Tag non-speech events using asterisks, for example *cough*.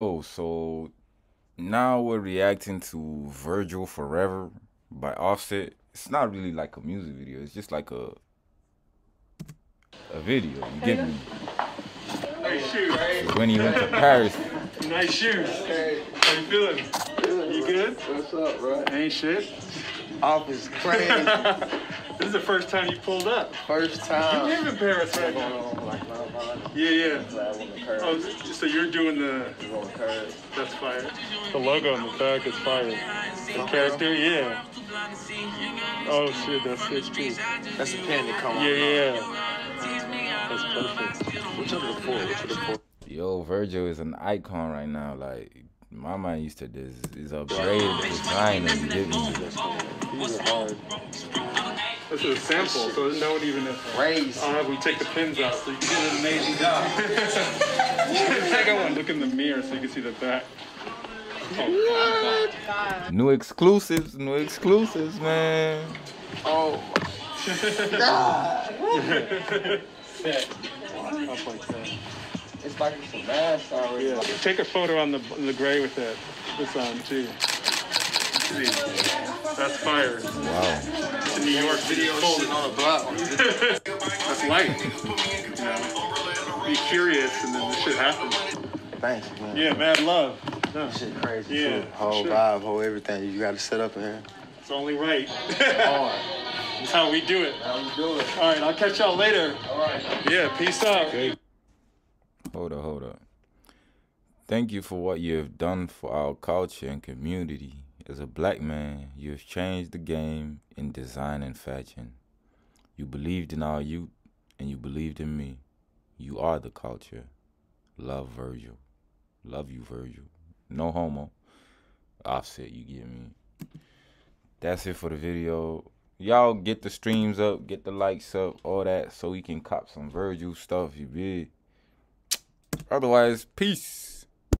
Oh, so now we're reacting to Virgil Forever by Offset. It's not really like a music video. It's just like a a video. You get me? Nice shoes. So when he went to Paris, Nice shoes. How you feeling? You good? What's up, bro? Ain't shit. Office crazy. *laughs* This is the first time you pulled up. First time. You live in Paris right Going now. on like my mind. Yeah, yeah. Glad on the curve. Oh, so you're doing the. the. That's fire. The logo on the back is fire. The character, yeah. Oh shit, that's sick too. That's a pen that come Yeah, yeah. That's perfect. Which of the four? Which of the four? yo, Virgil is an icon right now. Like my mind used to this is upgraded designer. You get me? These are hard. This is a sample, so no one even. Crazy. I'll have we take the pins out so you can do an amazing job. *laughs* Second one, look in the mirror so you can see the back. Oh, New exclusives, new exclusives, man. Oh, *laughs* Stuff like it's like it's a mask already. Yeah. Take a photo on the the gray with that. This on too. See, That's fire. Wow. The New York video Sitting on a block. That's light. You know, be curious and then this shit happens. Thanks, man. Yeah, mad love. No, Shit crazy Yeah, too. Whole sure. vibe, whole everything. You got to set up in here. it's only right. Hard. *laughs* That's how we do it. How you do it? All right, I'll catch y'all later. All right. Yeah, peace out. Hold up, hold up. Thank you for what you have done for our culture and community. As a black man, you have changed the game in design and fashion. You believed in our youth and you believed in me. You are the culture. Love Virgil. Love you, Virgil. No homo. Offset, you get me. That's it for the video. Y'all get the streams up, get the likes up, all that, so we can cop some Virgil stuff, you big. Otherwise, peace.